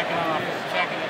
checking off, checking it.